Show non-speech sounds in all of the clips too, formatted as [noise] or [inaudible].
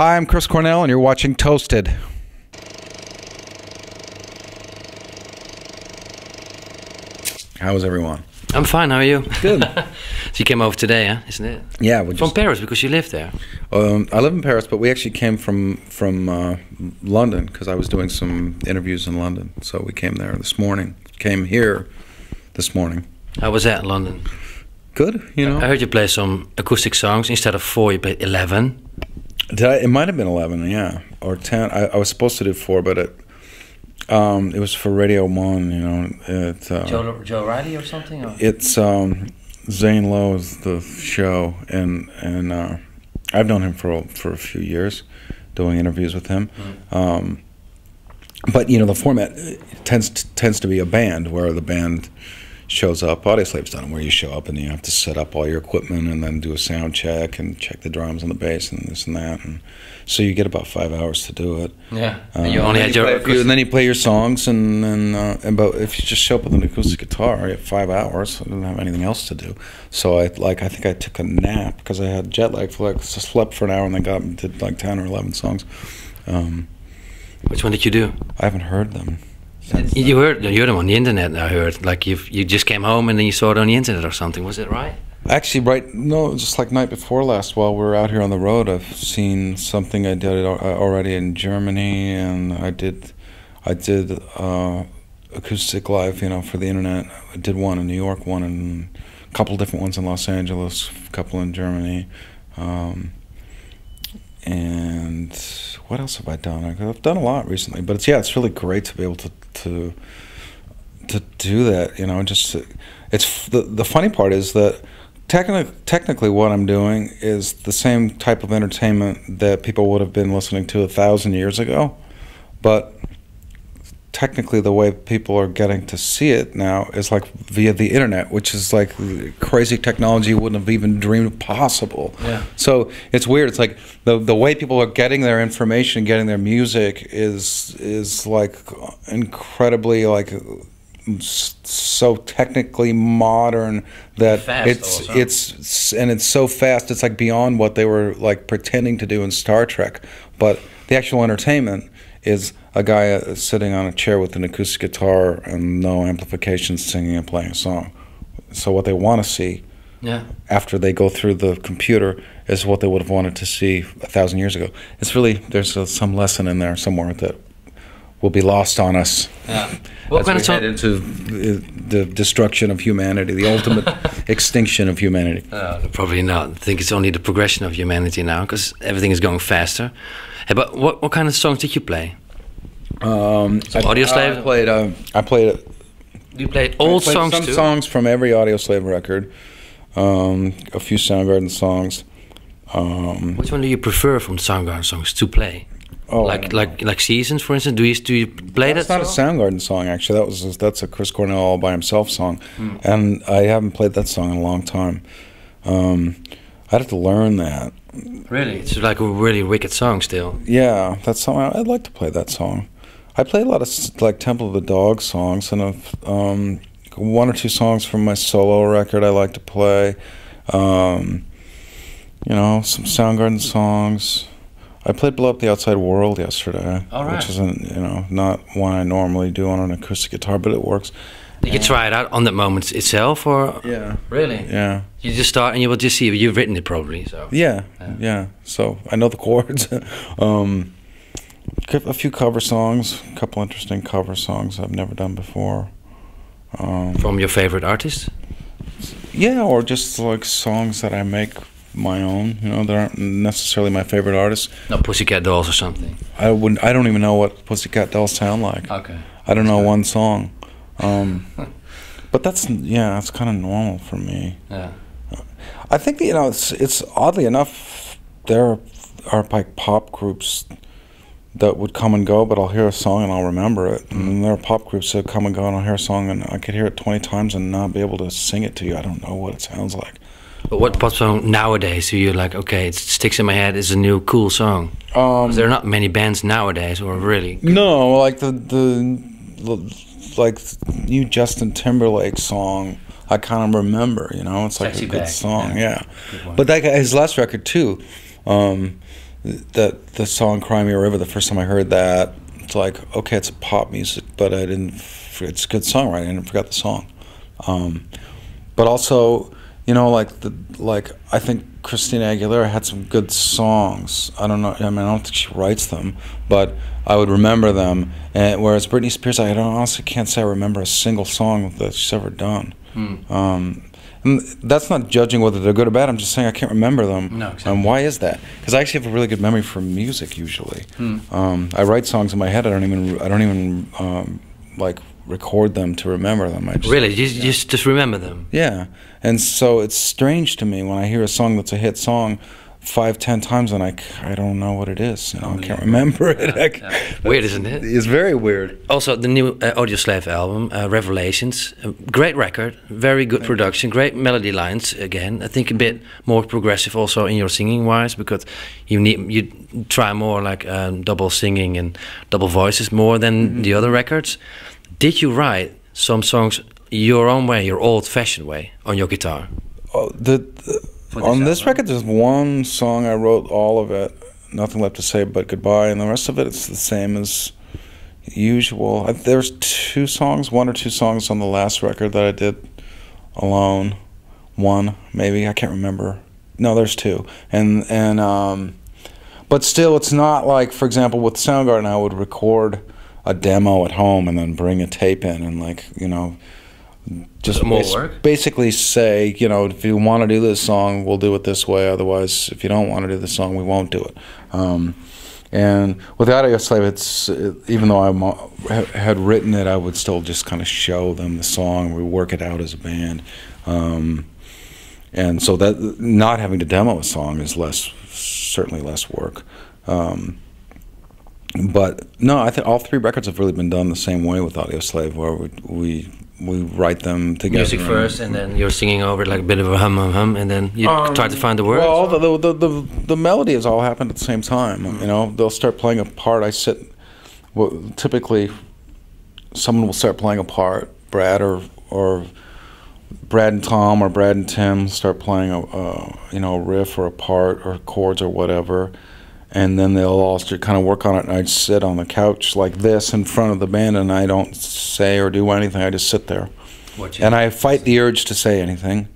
Hi, I'm Chris Cornell, and you're watching Toazted. How is everyone? I'm fine. How are you? Good. [laughs] so you came over today, huh? Isn't it? Yeah, we From just. Paris because you live there. Um, I live in Paris, but we actually came from from uh, London because I was doing some interviews in London. So we came there this morning. Came here this morning. How was that in London? Good, you know. I heard you play some acoustic songs instead of four. You played eleven. Did I, it might have been eleven, yeah, or ten. I, I was supposed to do four, but it um, it was for Radio One. You know, it. Uh, Joe Joe Riley or something? Or? It's um, Zane Lowe is the show, and and uh, I've known him for a- for a few years, doing interviews with him. Um, but you know, the format tends tends to be a band where the band shows up. Audioslave's done it where you show up and you have to set up all your equipment and then do a sound check and check the drums and the bass and this and that, and so you get about five hours to do it. Yeah. Um, and you only and had then your few- and then you play your songs, and and, uh, and but if you just show up with an acoustic guitar, you have five hours. I didn't have anything else to do, so I like I think I took a nap because I had jet lag. For like so slept for an hour and then got up and did like ten or eleven songs. Um, Which one did you do? I haven't heard them. You heard you heard them on the internet. I heard like you you just came home and then you saw it on the internet or something. Was it right? Actually, right, no, just like night before last, while we were out here on the road, I've seen something I did uh, already in Germany, and I did, I did uh, acoustic live, you know, for the internet. I did one in New York, one in a couple different ones in Los Angeles, a couple in Germany, um, and what else have I done? I've done a lot recently, but it's yeah, it's really great to be able to to to do that. You know, just to- it's the the funny part is that technically technically what I'm doing is the same type of entertainment that people would have been listening to a thousand years ago, but technically the way people are getting to see it now is like via the internet, which is like crazy technology you wouldn't have even dreamed possible. Yeah. So it's weird. It's like the the way people are getting their information, getting their music is is like incredibly like so technically modern that Fast it's also. it's and it's so fast. It's like beyond what they were like pretending to do in Star Trek. But the actual entertainment is a guy sitting on a chair with an acoustic guitar and no amplification, singing and playing a song. So what they want to see Yeah. after they go through the computer is what they would have wanted to see a thousand years ago. It's really there's uh some lesson in there somewhere that will be lost on us. Yeah. What as kind we of song? head into uh, the destruction of humanity, the ultimate [laughs] extinction of humanity. Uh, probably not. I think it's only the progression of humanity now because everything is going faster. Hey, but what what kind of songs did you play? Um, Some I, Audioslave? I played. Uh, I played. You played I old played songs some too. songs from every Audioslave record. Um, a few Soundgarden songs. Um, Which one do you prefer from Soundgarden songs to play? Oh, like like like Seasons, for instance. Do you do you play That's that? not song? a Soundgarden song, actually. That was that's a Chris Cornell all by himself song, Hmm. and I haven't played that song in a long time. Um, I'd have to learn that. Really, it's like a really wicked song still. Yeah, that's song. I'd like to play that song. I play a lot of like Temple of the Dog songs, and a, um, one or two songs from my solo record I like to play. Um, you know, some Soundgarden songs. I played "Blow Up the Outside World" yesterday, right. which isn't you know not one I normally do on an acoustic guitar, but it works. You try it out on that moment itself, or Yeah, really? yeah, You just start and you will just see. You've written it probably, so. yeah, Yeah. yeah. So I know the chords. [laughs] um, a few cover songs, a couple interesting cover songs I've never done before. Um, From your favorite artists? Yeah, or just like songs that I make my own. You know, they aren't necessarily my favorite artists. No, Pussycat Dolls or something. I wouldn't. I don't even know what Pussycat Dolls sound like. Okay. I don't know one song. Um, [laughs] but that's yeah, it's kind of normal for me. Yeah. I think you know it's it's oddly enough there are like pop groups that would come and go, but I'll hear a song and I'll remember it. And then there are pop groups that come and go and I'll hear a song and I could hear it twenty times and not be able to sing it to you. I don't know what it sounds like. But what pop song nowadays do you like? Okay, it sticks in my head. It's a new cool song. Um, there are not many bands nowadays are really. No, like the the, the like new Justin Timberlake song. I kind of remember, you know, it's like Sexy a good song, yeah. yeah. Good. But that guy, his last record too, um, that the song "Cry Me a River." The first time I heard that, it's like okay, it's a pop music, but I didn't. It's a good songwriting. I didn't forget the song. Um, but also, you know, like the like I think Christina Aguilera had some good songs. I don't know. I mean, I don't think she writes them, but I would remember them. And whereas Britney Spears, I don't honestly can't say I remember a single song that she's ever done. Hmm. Um, and that's not judging whether they're good or bad. I'm just saying I can't remember them. No, exactly. And why is that? Because I actually have a really good memory for music usually. Hmm. Um, I write songs in my head. I don't even. I don't even um, like record them to remember them. I just, Really, you just just remember them. yeah, and so it's strange to me when I hear a song that's a hit song five, ten times, and I, I don't know what it is. You know, I can't remember it. [laughs] I c- Weird, isn't it? It's very weird. Also, the new uh, Audioslave album, uh, Revelations, a great record, very good production, great melody lines. Again, I think a bit more progressive also in your singing wise because you need you try more like um, double singing and double voices more than the other records. Did you write some songs your own way, your old fashioned way, on your guitar? Oh, the, the For on this this album? record, there's one song I wrote all of it. Nothing left to say but goodbye, and the rest of it it's the same as usual. I, there's two songs, one or two songs on the last record that I did alone. One maybe I can't remember. No, there's two, and and um, but still, it's not like, for example, with Soundgarden, I would record a demo at home and then bring a tape in and like you know just bas- basically say you know if you want to do this song we'll do it this way otherwise if you don't want to do the song we won't do it. Um, and with Audioslave it's it, even though i ha- had written it i would still just kind of show them the song we work it out as a band. Um, and so that not having to demo a song is less certainly less work. Um, but no, I think all three records have really been done the same way with Audioslave, where we we, we write them together. Music first, and then you're singing over like a bit of a hum hum hum, and then you um, try to find the words. Well, the the, the the the melody has all happened at the same time. You know, mm. they'll start playing a part. I sit. Well, typically, someone will start playing a part. Brad or or Brad and Tom or Brad and Tim start playing a, a you know a riff or a part or chords or whatever, and then they'll all kind of work on it. And I'd sit on the couch like this in front of the band, and I don't say or do anything. I just sit there, Watching. and I fight the urge to say anything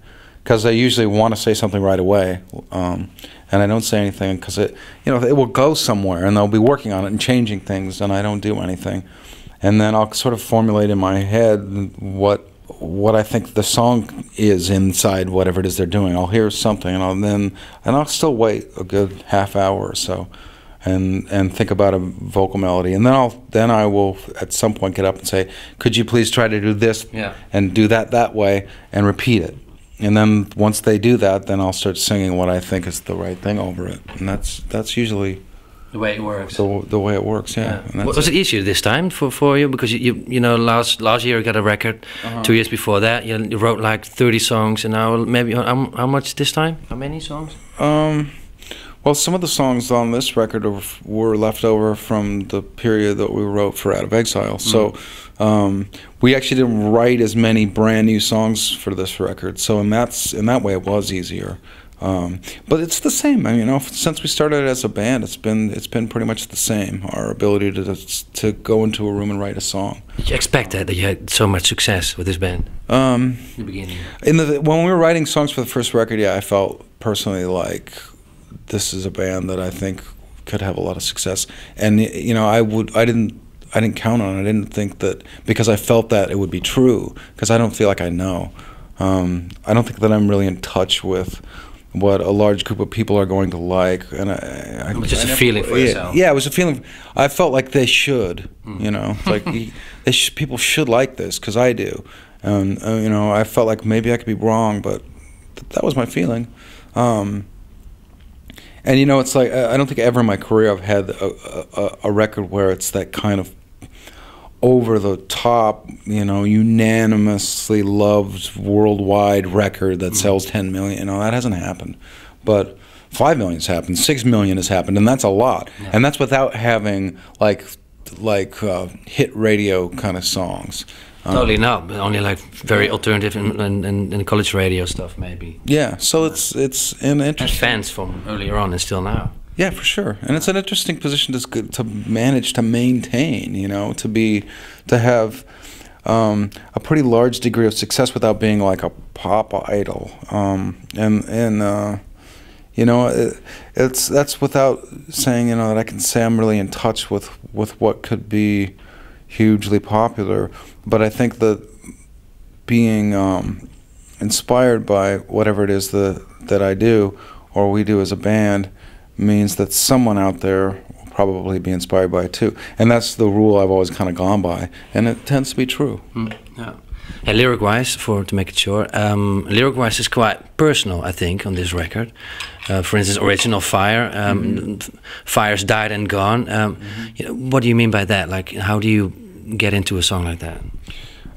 because I usually want to say something right away, um, and I don't say anything because it you know it will go somewhere, and they'll be working on it and changing things, and I don't do anything, and then I'll sort of formulate in my head what what I think the song is inside whatever it is they're doing. I'll hear something, and I'll then and I'll still wait a good half hour or so, and and think about a vocal melody, and then I'll then I will at some point get up and say, "Could you please try to do this Yeah. and do that that way and repeat it?" And then once they do that, then I'll start singing what I think is the right thing over it, and that's that's usually the way it works. the the way it works. Yeah. Yeah. And that's Was it easier this time for, for you because you, you you know last last year you got a record, Uh-huh. two years before that you, you wrote like thirty songs and now maybe how, how much this time? How many songs? Um, well, some of the songs on this record were left over from the period that we wrote for Out of Exile. So um, we actually didn't write as many brand new songs for this record. So in that's in that way, it was easier. Um, but it's the same. I mean, you know, since we started as a band, it's been it's been pretty much the same. Our ability to to go into a room and write a song. Did you expect that that you had so much success with this band Um, in the beginning? in the when we were writing songs for the first record, yeah, I felt personally like this is a band that I think could have a lot of success. And you know, I would I didn't I didn't count on it. I didn't think that because I felt that it would be true because I don't feel like I know. Um, I don't think that I'm really in touch with what a large group of people are going to like, and I, I It was just I a never- feeling for yeah, yourself. Yeah, it was a feeling. I felt like they should. You know, [laughs] like they sh- people should like this because I do. And uh, you know, I felt like maybe I could be wrong, but th- that was my feeling. Um, and you know, it's like I I don't think ever in my career I've had a, a, a record where it's that kind of over the top, you know, unanimously loved worldwide record that sells 10 million. You know, that hasn't happened. But 5 million has happened, 6 million has happened, and that's a lot. And that's without having like like uh, hit radio kind of songs. Um, Totally not, but only like very alternative and, and, and, and college radio stuff maybe. Yeah, so it's it's an And interesting. fans from earlier on and still now. Yeah, for sure. And it's an interesting position to to manage to maintain. You know, to be to have um, a pretty large degree of success without being like a pop idol. Um, and and uh, you know, it, it's that's without saying you know that I can say I'm really in touch with with what could be hugely popular. But I think that being um, inspired by whatever it is that that I do or we do as a band means that someone out there will probably be inspired by it too. And that's the rule I've always kind of gone by, and it tends to be true. Mm, yeah. And lyric wise, for to make it sure, um, lyric wise is quite personal, I think, on this record. Uh, for instance, original fire, um, fire's died and gone. Um, you know, what do you mean by that? Like, how do you get into a song like that?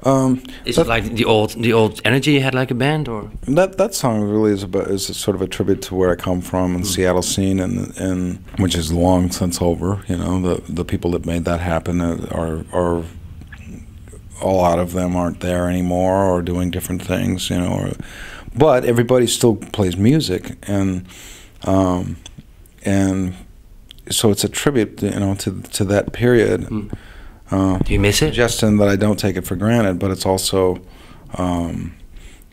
Um, Is it like the old the old energy you had like a band, or that that song really is about is a sort of a tribute to where I come from and Seattle scene, and and which is long since over. You know, the the people that made that happen are are a lot of them aren't there anymore or doing different things. You know, or, but everybody still plays music and um, and so it's a tribute, you know, to to that period. Mm. Uh, do you miss it? suggesting that I don't take it for granted, but it's also, um,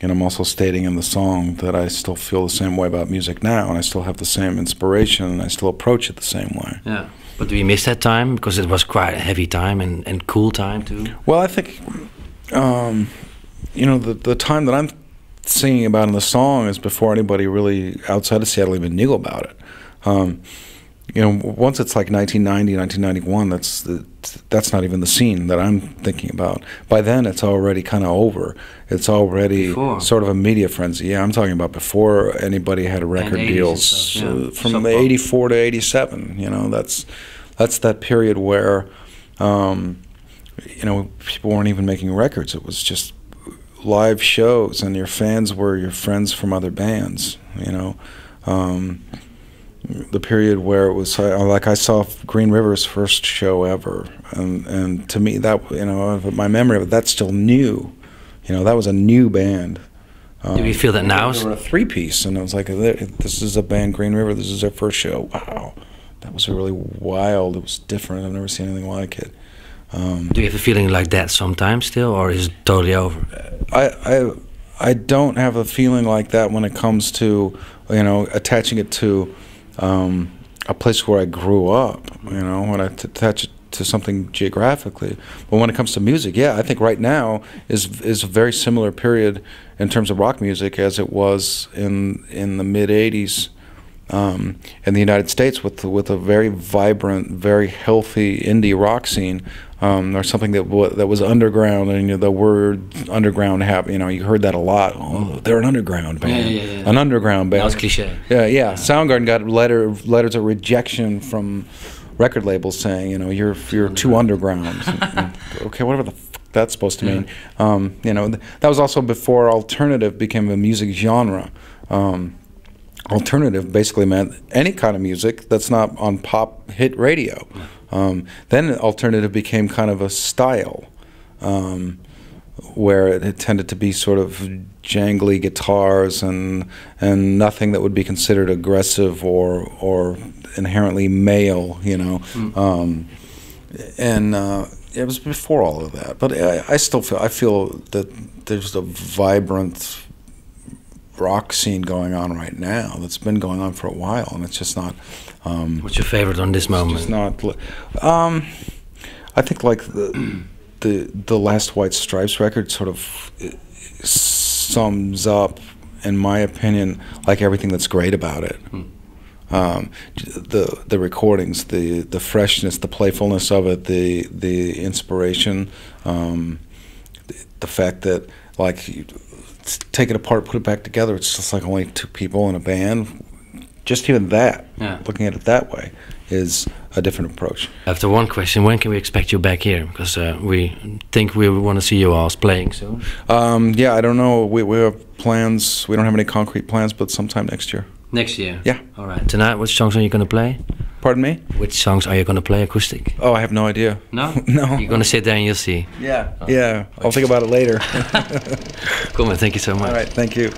and I'm also stating in the song that I still feel the same way about music now, and I still have the same inspiration, and I still approach it the same way. Yeah. But do you miss that time because it was quite a heavy time and, and cool time too? Well, I think, um, you know, the the time that I'm singing about in the song is before anybody really outside of Seattle even knew about it. Um, you know, once it's like 1990, 1991, that's the, that's not even the scene that I'm thinking about. By then, it's already kind of over. It's already Before. sort of a media frenzy. Yeah, I'm talking about before anybody had a record 80s deals stuff, yeah. uh, from Sub pop. 84 to 87. You know, that's that's that period where, um, you know, people weren't even making records. It was just live shows, and your fans were your friends from other bands. You know. Um, the period where it was like I saw Green River's first show ever, and and to me that you know my memory of it that's still new, you know that was a new band. Um, Do you feel that now? They were a three piece, and I was like, this is a band Green River. This is their first show. Wow, that was really wild. It was different. I've never seen anything like it. Um, Do you have a feeling like that sometimes still, or is it totally over? I, I I don't have a feeling like that when it comes to you know attaching it to um, a place where I grew up. You know when I attach it to something geographically. But when it comes to music, yeah, I think right now is is a very similar period in terms of rock music as it was in in the mid '80s. Um, in the United States, with with a very vibrant, very healthy indie rock scene, um, or something that w- that was underground, and you know, the word underground have you know you heard that a lot. Oh, they're an underground band, Yeah, yeah, yeah. an underground band. That was cliche. Yeah, yeah. Soundgarden got letter letters of rejection from record labels saying, you know, you're you're too underground. [laughs] Okay, whatever the f- that's supposed to mean. Um, you know, th- that was also before alternative became a music genre. Um, alternative basically meant any kind of music that's not on pop hit radio. Um, then alternative became kind of a style. Um, where it tended to be sort of jangly guitars and and nothing that would be considered aggressive or or inherently male, you know. Um, and uh, it was before all of that, but I, I still feel I feel that there's a vibrant rock scene going on right now that's been going on for a while, and it's just not. Um, What's your favorite on this moment? it's not. Um, I think like the the the last White Stripes record sort of uh, sums up, in my opinion, like everything that's great about it. Um, the the recordings, the the freshness, the playfulness of it, the the inspiration, um, the, the fact that like take it apart, put it back together. It's just like only two people in a band. Just even that, Yeah. looking at it that way, is a different approach. After one question, when can we expect you back here? Because uh, we think we want to see you all playing soon. Um, yeah, I don't know. We, we have plans. We don't have any concrete plans, but sometime next year. Next year. Yeah. All right. Tonight, which songs are you going to play? Pardon me? Which songs are you going to play acoustic? Oh, I have no idea. No. [laughs] No. You're going to sit there and you'll see. Yeah. Oh. Yeah. I'll think about it later. [laughs] Cool man. Thank you so much. All right. Thank you.